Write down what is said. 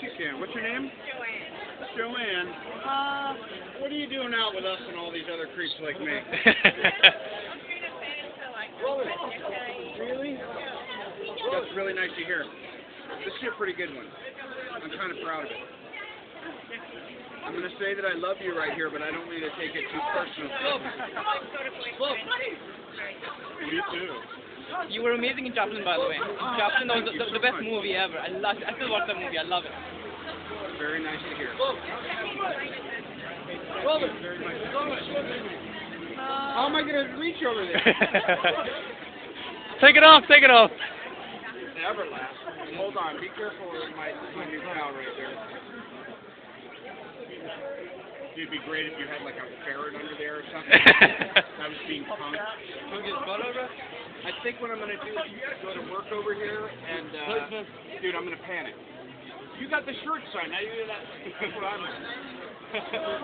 can. What's your name? Joanne. Joanne. Uh, what are you doing out with us and all these other creeps like me? I'm doing a fan until I come back, okay? Really? That's really nice to hear. This is a pretty good one. I'm kind of proud of it. I'm going to say that I love you right here, but I don't mean to take it too personal. Me too. You were amazing in Chaplin, by the way. Chaplin was the, the, the best movie ever. I love. I still watch that movie. I love it. Very nice to hear. Very. How am I going to reach over there? take it off, take it off. Never last. Hold on. Be careful with my, my new pal right there. It'd be great if you had like a ferret under there or something. I was being punked. I think what I'm gonna do is go to work over here and uh dude, I'm gonna panic. You got the shirt signed, now you do that. That's what I'm